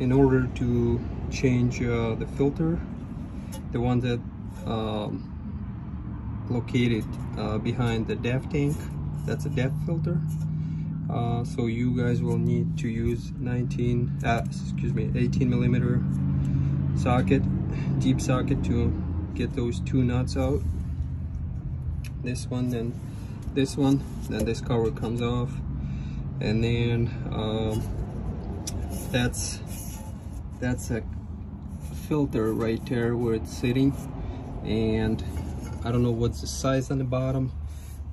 in order to change uh, the filter the one that um, located uh, behind the DEF tank that's a DEF filter. Uh, so you guys will need to use 19 uh, excuse me 18 millimeter socket deep socket to get those two nuts out. This one then this one then this cover comes off. And then um, that's that's a filter right there where it's sitting. And I don't know what's the size on the bottom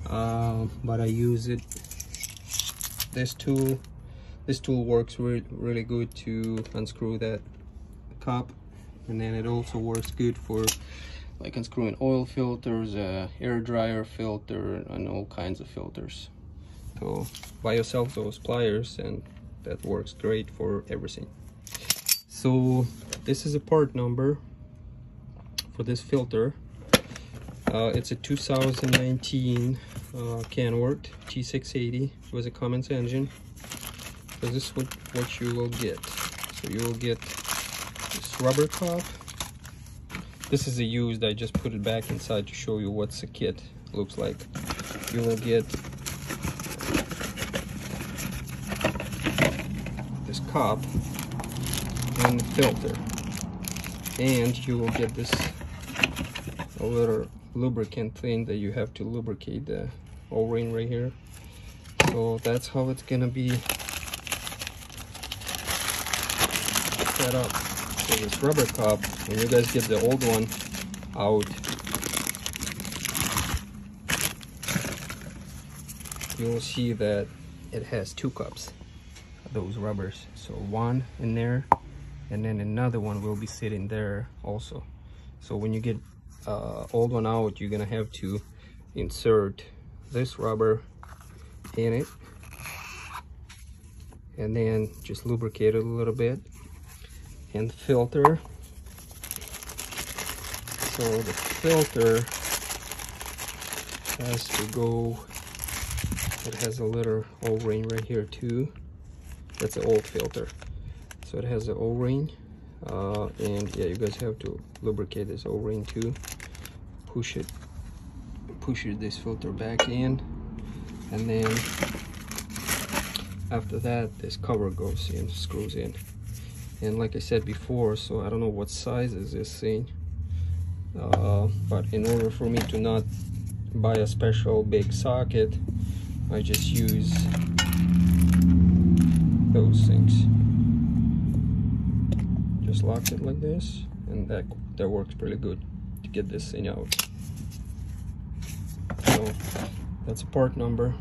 uh, but I use it. This tool this tool works re really good to unscrew that cup. And then it also works good for like unscrewing oil filters uh, air dryer filter and all kinds of filters. So buy yourself those pliers and that works great for everything so this is a part number for this filter uh, it's a 2019 uh, Kenworth T680 with a Cummins engine. So this is what, what you will get. So you will get this rubber cup. This is a used, I just put it back inside to show you what's the kit looks like. You will get this cup and filter. And you will get this little lubricant thing that you have to lubricate the o-ring right here. So that's how it's gonna be set up. This rubber cup when you guys get the old one out you'll see that it has two cups those rubbers. So one in there and then another one will be sitting there also. So when you get uh, old one out, you're gonna have to insert this rubber in it. And then just lubricate it a little bit. And filter. So the filter has to go it has a little o-ring right here too. That's an old filter so it has an o-ring uh, and yeah you guys have to lubricate this o-ring too push it push this filter back in. And then after that this cover goes in screws in. And like I said before so I don't know what size is this thing uh, but in order for me to not buy a special big socket I just use those things just lock it like this and that that works pretty good to get this thing out. So that's a part number